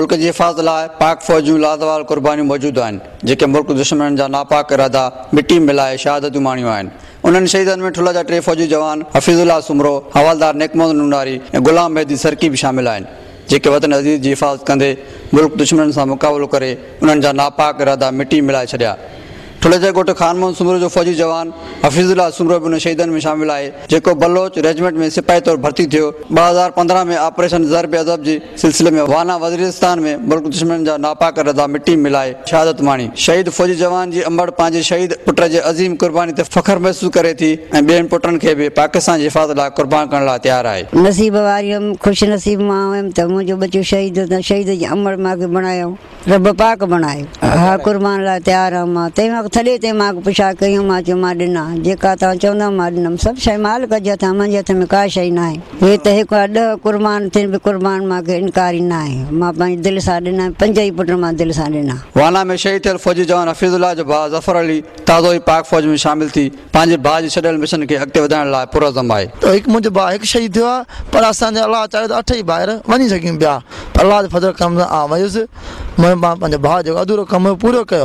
ملڪ جي حفاظت لاءِ پاڪ فوج لازوال قربانيون موجود آهن جيڪي ملڪ دشمن جا ناپاڪ ارادا مٽي ملائي شهادتون ماڻيون آهن انهن شهيدن ۾ ٺلا جا ٽي فوجي جوان هفيزلا سمرو حوالدار نيڪموهن نناري ۽ غلام مهندي سرڪي به شامل آهن جيڪي وطن عزيز جي حفاظت ڪندي ملڪ دشمن سان مقابلو ڪري انهن جا ناپاڪ ارادا مٽي ملائي ڇڏيا ٺلي جي ڳوٺ خان موهن سمرو جو فوجي جوان هفيزلا سمرو به ان شهيدن ۾ شامل آهي جيڪو بلوچ ريجمينٽ ۾ سپاهي طور ڀرتي ٿيو. ٻه هزار پندرهن ۾ آپريشن ضرب ازب جي سلسلي ۾ وانا وزيرستان ۾ ملڪ دشمن جا ناپاڪ ارادا مٽي ملائي شهادت ماڻي. شهيد فوجي جوان جي امڙ پنهنجي شهيد پٽ جي عظيم قرباني تي فخر محسوس ڪري ٿي ۽ ٻين پٽن کي به پاڪستان جي حفاظت لاءِ قربان ڪرڻ لاءِ تيار آهي. نصيب واري هئم خوش نصيب مان هيم ته منهنجو بچو شهيد شهيد جي امر مون کي بڻايو رب پاک بنائے۔ ہر قربان لائے تیار ہوں ماں۔ تیم وقت تھڑی تیم ماں کو پشا کئی ہوں ماں چو ماں دینا جے کا تاں چوندہ ماں دینا سب شای مال کا جاتا ہمان جاتا میں کا شای نہ ہے۔ یہ تہے کو اڈہ قربان تین بھی قربان ماں کے انکاری نہ ہے۔ ماں پانچ دل سا دینا ہے پنجائی پٹر ماں دل سا دینا وانا میں شہید الفوج جوان حفیظ اللہ جب بھا زفر علی تازوی پاک فوج میں شامل تھی۔ پانچ بھاج شڈل مشن کے اکتے ودان اللہ پورا زمائے تو ایک مجھ بھا ایک شہید ہوا پر آسان جا اللہ چاہے تو اٹھے ہی باہر ونی سکیم بیا۔ اللہج فضر کریس میم بھاؤ ادھورا کم پورا کر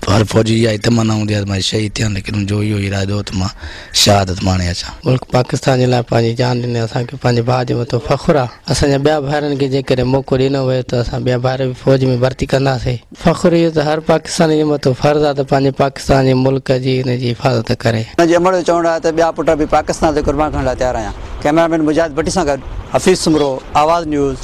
تو ہر فوجی یا تمنا ہوں ہماری شہید تھے لیکن جو ہی ہوئی رادو تو ماں شہادت مانے اچھا ملک پاکستان کے لیے جان دینے اساں کے پانچ بھا دے تو فخر اساں جا بیا بھائرن کے جے کرے موقع دینو ہوئے تو اساں بیا بھائر بھی فوج میں بھرتی کرنا سے فخر یہ تو ہر پاکستانی جی جو متو فرض ہے تو پاکستان کے ملک جی نے جی حفاظت کرے۔ جے مڑ چون رہا تے بیا پٹا بھی پاکستان دے قربان کرن تیار آیا کیمرہ مین مجاہد بٹی سان حفیظ سمرو آواز نیوز